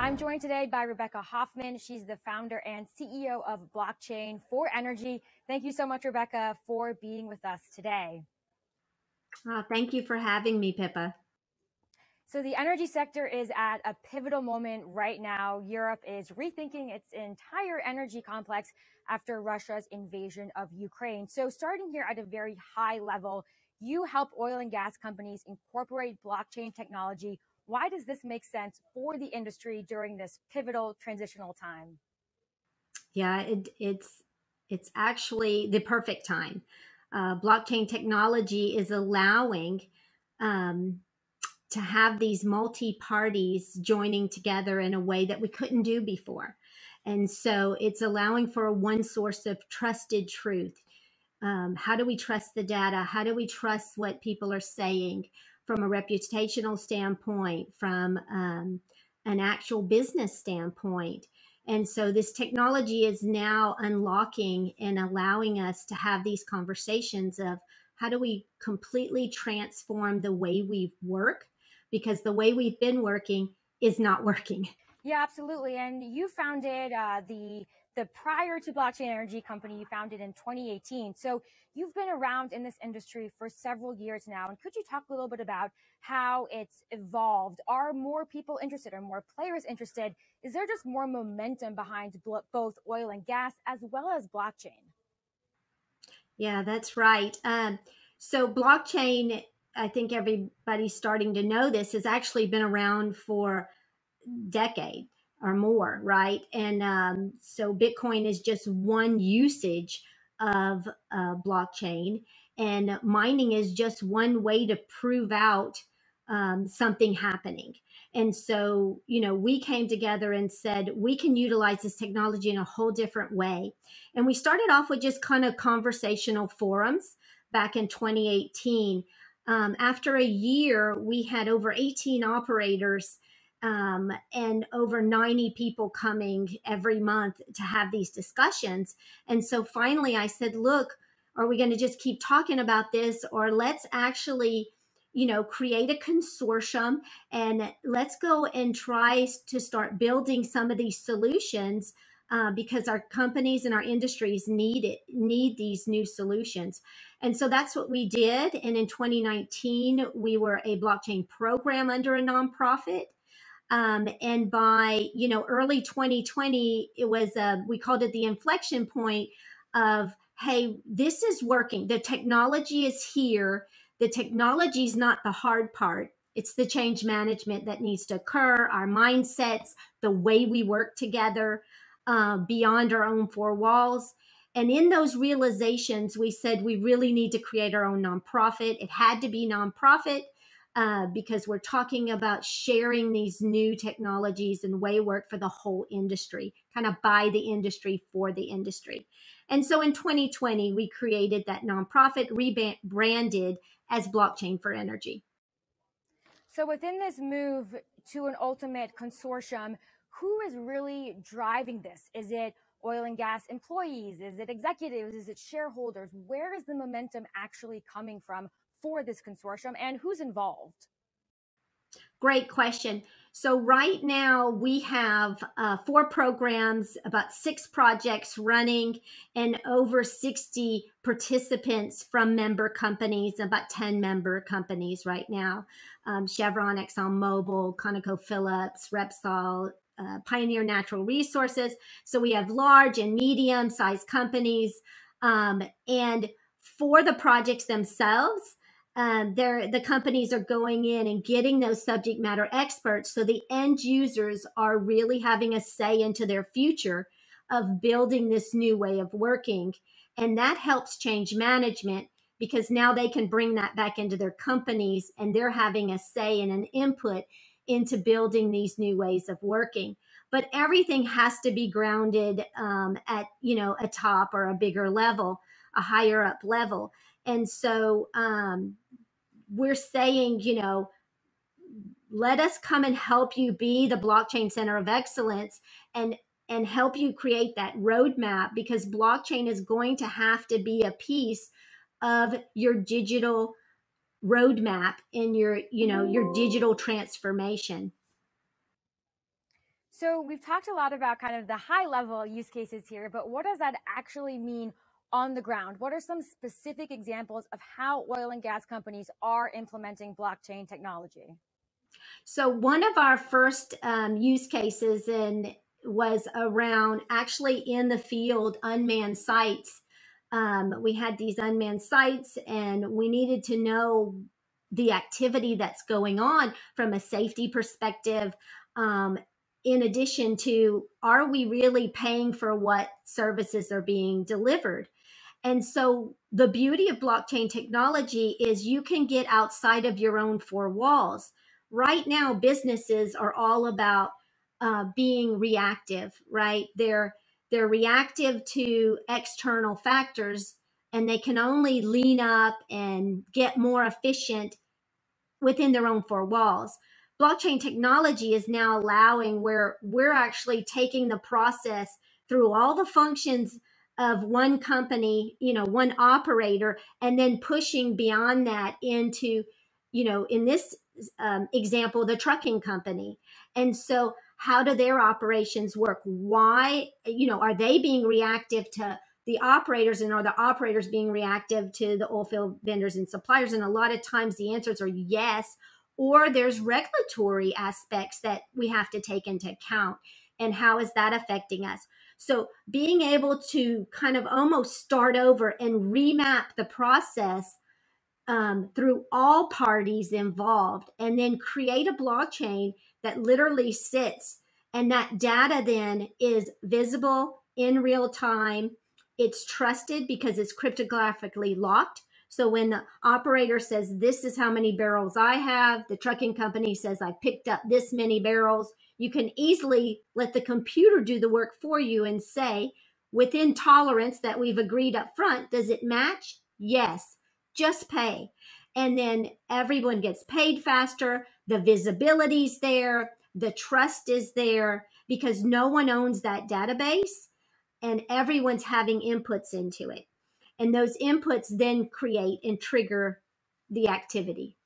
I'm joined today by Rebecca Hofmann. She's the founder and CEO of Blockchain for Energy. Thank you so much, Rebecca, for being with us today. Oh, thank you for having me, Pippa. So, the energy sector is at a pivotal moment right now. Europe is rethinking its entire energy complex after Russia's invasion of Ukraine. So, starting here at a very high level, you help oil and gas companies incorporate blockchain technology why does this make sense for the industry during this pivotal transitional time? Yeah, it, it's it's actually the perfect time. Uh, blockchain technology is allowing um, to have these multi parties joining together in a way that we couldn't do before. And so it's allowing for a one source of trusted truth. Um, how do we trust the data? How do we trust what people are saying? From a reputational standpoint, from um, an actual business standpoint. And so this technology is now unlocking and allowing us to have these conversations of how do we completely transform the way we work because the way we've been working is not working. Yeah, absolutely. And you founded uh, the the prior to blockchain energy company you founded in 2018. So you've been around in this industry for several years now. And could you talk a little bit about how it's evolved? Are more people interested? Are more players interested? Is there just more momentum behind both oil and gas as well as blockchain? Yeah, that's right. Um, so blockchain, I think everybody's starting to know this, has actually been around for decade or more, right? And um, so Bitcoin is just one usage of uh, blockchain, and mining is just one way to prove out um, something happening. And so, you know, we came together and said we can utilize this technology in a whole different way. And we started off with just kind of conversational forums back in 2018. Um, after a year, we had over 18 operators um, and over 90 people coming every month to have these discussions. And so finally, I said, look, are we going to just keep talking about this or let's actually you know create a consortium and let's go and try to start building some of these solutions uh, because our companies and our industries need it need these new solutions. And so that's what we did. And in 2019 we were a blockchain program under a nonprofit um, and by you know early 2020, it was a, uh, we called it the inflection point of hey, this is working. The technology is here. The technology is not the hard part. It's the change management that needs to occur, our mindsets, the way we work together uh, beyond our own four walls. And in those realizations, we said we really need to create our own nonprofit. It had to be nonprofit uh, because we're talking about sharing these new technologies and way work for the whole industry, kind of by the industry for the industry. And so in 2020, we created that nonprofit rebranded as Blockchain for Energy. So within this move to an ultimate consortium, who is really driving this? Is it oil and gas employees? Is it executives? Is it shareholders? Where is the momentum actually coming from for this consortium and who's involved? Great question. So, right now we have uh, four programs, about six projects running, and over 60 participants from member companies, about 10 member companies right now um, Chevron, ExxonMobil, ConocoPhillips, Repsol, uh, Pioneer Natural Resources. So, we have large and medium sized companies. Um, and for the projects themselves, um, the companies are going in and getting those subject matter experts. So the end users are really having a say into their future of building this new way of working. And that helps change management because now they can bring that back into their companies and they're having a say and an input into building these new ways of working but everything has to be grounded um, at you know a top or a bigger level a higher up level and so um, we're saying, you know, let us come and help you be the blockchain center of excellence and and help you create that roadmap because blockchain is going to have to be a piece of your digital roadmap in your you know your digital transformation. So we've talked a lot about kind of the high level use cases here, but what does that actually mean on the ground? What are some specific examples of how oil and gas companies are implementing blockchain technology? So one of our first um, use cases in was around actually in the field unmanned sites. Um, we had these unmanned sites, and we needed to know the activity that's going on from a safety perspective. Um, in addition to, are we really paying for what services are being delivered? And so the beauty of blockchain technology is you can get outside of your own four walls. Right now, businesses are all about uh, being reactive, right? They're they're reactive to external factors, and they can only lean up and get more efficient within their own four walls. Blockchain technology is now allowing where we're actually taking the process through all the functions of one company, you know, one operator, and then pushing beyond that into, you know, in this um, example, the trucking company. And so, how do their operations work? Why, you know, are they being reactive to the operators and are the operators being reactive to the oil field vendors and suppliers? And a lot of times the answers are yes, or there's regulatory aspects that we have to take into account. And how is that affecting us? So being able to kind of almost start over and remap the process um, through all parties involved and then create a blockchain that literally sits and that data then is visible in real time. It's trusted because it's cryptographically locked. So when the operator says, This is how many barrels I have, the trucking company says, I picked up this many barrels, you can easily let the computer do the work for you and say, within tolerance that we've agreed up front, does it match? Yes, just pay. And then everyone gets paid faster, the visibility's there, the trust is there because no one owns that database and everyone's having inputs into it. And those inputs then create and trigger the activity.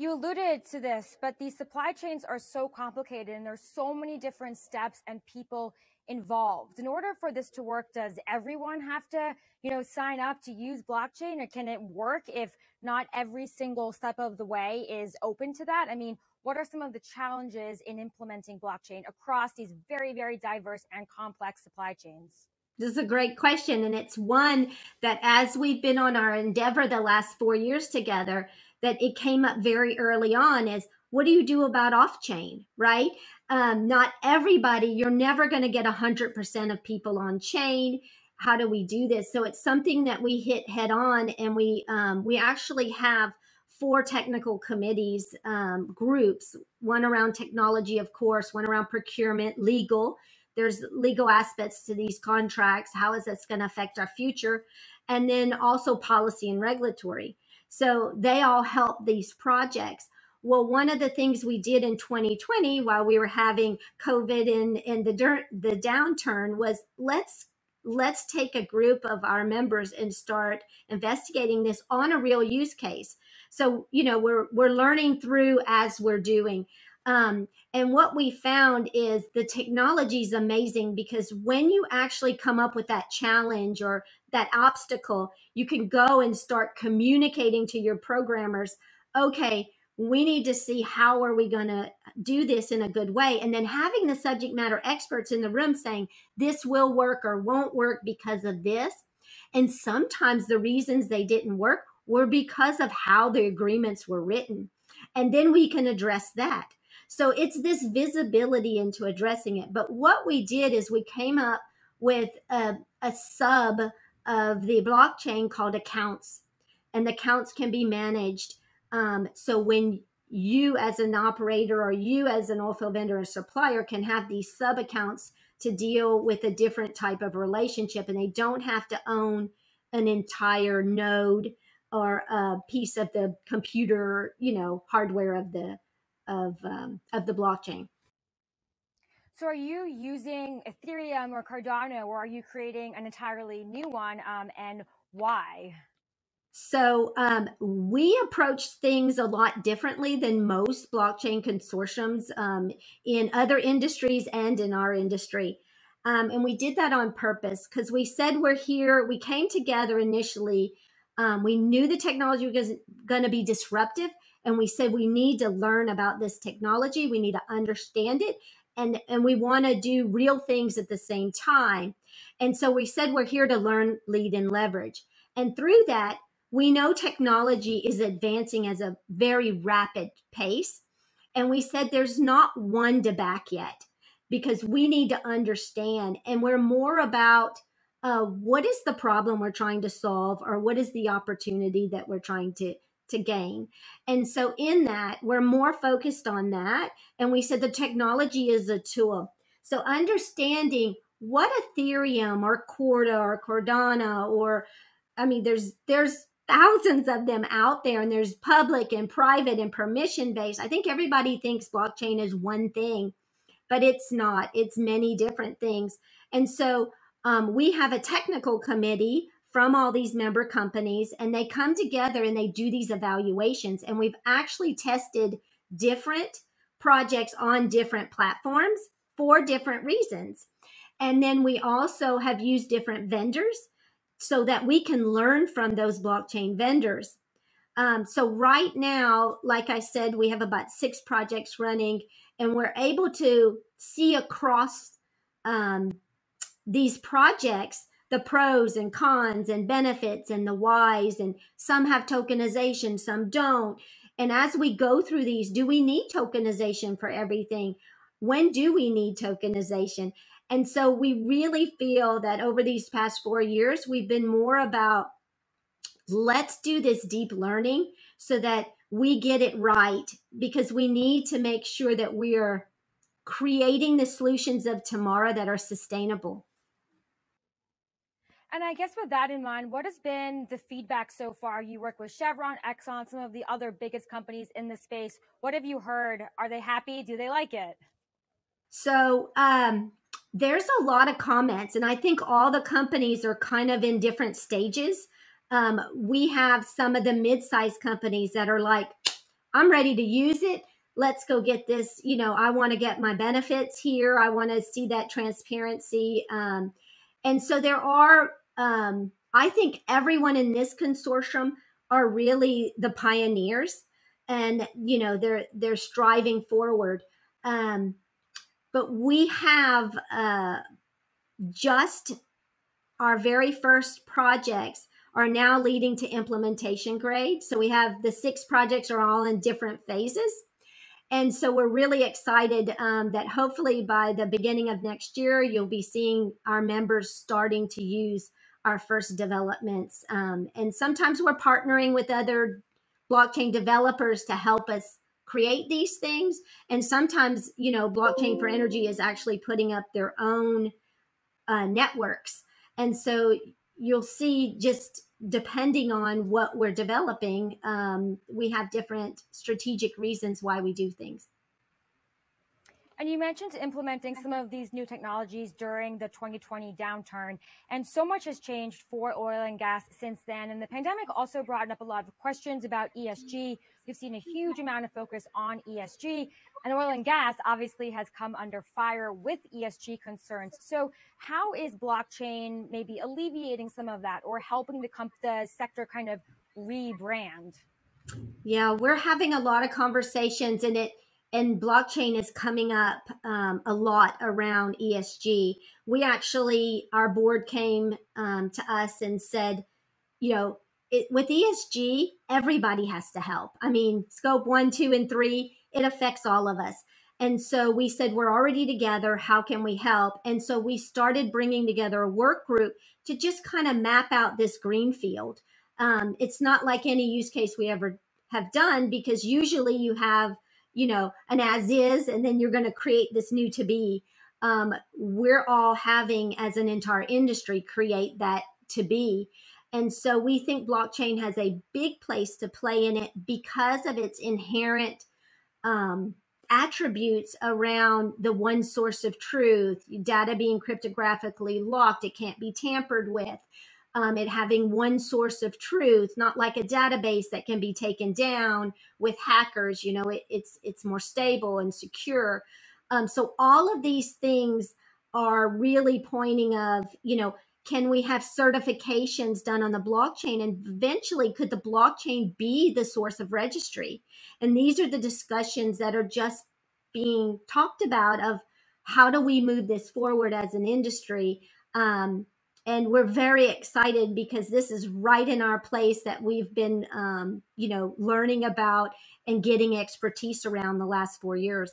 You alluded to this, but these supply chains are so complicated and there's so many different steps and people involved. In order for this to work, does everyone have to, you know, sign up to use blockchain or can it work if not every single step of the way is open to that? I mean, what are some of the challenges in implementing blockchain across these very, very diverse and complex supply chains? This is a great question. And it's one that, as we've been on our endeavor the last four years together, that it came up very early on is what do you do about off chain, right? Um, not everybody, you're never going to get 100% of people on chain. How do we do this? So it's something that we hit head on, and we um, we actually have four technical committees um, groups one around technology of course one around procurement legal there's legal aspects to these contracts how is this going to affect our future and then also policy and regulatory so they all help these projects. Well, one of the things we did in 2020 while we were having COVID and, and the, the downturn was let's let's take a group of our members and start investigating this on a real use case. So, you know, we're we're learning through as we're doing. Um, and what we found is the technology is amazing because when you actually come up with that challenge or that obstacle, you can go and start communicating to your programmers, okay, we need to see how are we going to do this in a good way. And then having the subject matter experts in the room saying this will work or won't work because of this. And sometimes the reasons they didn't work were because of how the agreements were written. And then we can address that so it's this visibility into addressing it. But what we did is we came up with a, a sub of the blockchain called accounts, and the accounts can be managed. Um, so when you as an operator or you as an oilfield vendor or supplier can have these sub accounts to deal with a different type of relationship and they don't have to own an entire node or a piece of the computer you know hardware of the of um, of the blockchain. So, are you using Ethereum or Cardano, or are you creating an entirely new one, um, and why? So um, we approach things a lot differently than most blockchain consortiums um, in other industries and in our industry. Um, and we did that on purpose because we said we're here. We came together initially. Um, we knew the technology was going to be disruptive. And we said we need to learn about this technology. We need to understand it. And, and we want to do real things at the same time. And so we said we're here to learn, lead, and leverage. And through that, we know technology is advancing as a very rapid pace. And we said there's not one to back yet because we need to understand. And we're more about uh, what is the problem we're trying to solve or what is the opportunity that we're trying to to gain. And so in that, we're more focused on that. And we said the technology is a tool. So understanding what Ethereum or Corda or Cardano or I mean there's there's thousands of them out there and there's public and private and permission based. I think everybody thinks blockchain is one thing, but it's not. It's many different things. And so um, we have a technical committee from all these member companies and they come together and they do these evaluations. And we've actually tested different projects on different platforms for different reasons. And then we also have used different vendors so that we can learn from those blockchain vendors. Um, so right now, like I said, we have about six projects running, and we're able to see across um, these projects the pros and cons and benefits and the whys and some have tokenization some don't. And as we go through these do we need tokenization for everything? When do we need tokenization? And so we really feel that over these past four years, we've been more about let's do this deep learning so that we get it right because we need to make sure that we are creating the solutions of tomorrow that are sustainable. And I guess with that in mind, what has been the feedback so far? You work with Chevron, Exxon, some of the other biggest companies in the space. What have you heard? Are they happy? Do they like it? So, um, there's a lot of comments, and I think all the companies are kind of in different stages. Um, we have some of the mid-sized companies that are like, I'm ready to use it. Let's go get this. You know, I want to get my benefits here. I want to see that transparency. Um, and so there are, um, I think everyone in this consortium are really the pioneers and, you know, they're, they're striving forward. Um, but we have uh, just our very first projects are now leading to implementation grade. So we have the six projects are all in different phases. And so we're really excited um, that hopefully by the beginning of next year, you'll be seeing our members starting to use our first developments. Um, and sometimes we're partnering with other blockchain developers to help us create these things. And sometimes, you know, Blockchain for Energy is actually putting up their own uh, networks. And so you'll see just depending on what we're developing, um, we have different strategic reasons why we do things. And you mentioned implementing some of these new technologies during the 2020 downturn. And so much has changed for oil and gas since then. And the pandemic also brought up a lot of questions about ESG. We've seen a huge amount of focus on ESG. And oil and gas obviously has come under fire with ESG concerns. So, how is blockchain maybe alleviating some of that or helping the, comp- the sector kind of rebrand? Yeah, we're having a lot of conversations, and it and blockchain is coming up um, a lot around ESG. We actually, our board came um, to us and said, you know, it, with ESG, everybody has to help. I mean, scope one, two, and three, it affects all of us. And so we said, we're already together. How can we help? And so we started bringing together a work group to just kind of map out this green field. Um, it's not like any use case we ever have done because usually you have you know, an as is, and then you're going to create this new to be. Um, we're all having, as an entire industry, create that to be. And so we think blockchain has a big place to play in it because of its inherent um, attributes around the one source of truth, data being cryptographically locked, it can't be tampered with. Um, it having one source of truth, not like a database that can be taken down with hackers. You know, it, it's it's more stable and secure. Um, so all of these things are really pointing of you know can we have certifications done on the blockchain and eventually could the blockchain be the source of registry and these are the discussions that are just being talked about of how do we move this forward as an industry um, and we're very excited because this is right in our place that we've been um, you know learning about and getting expertise around the last four years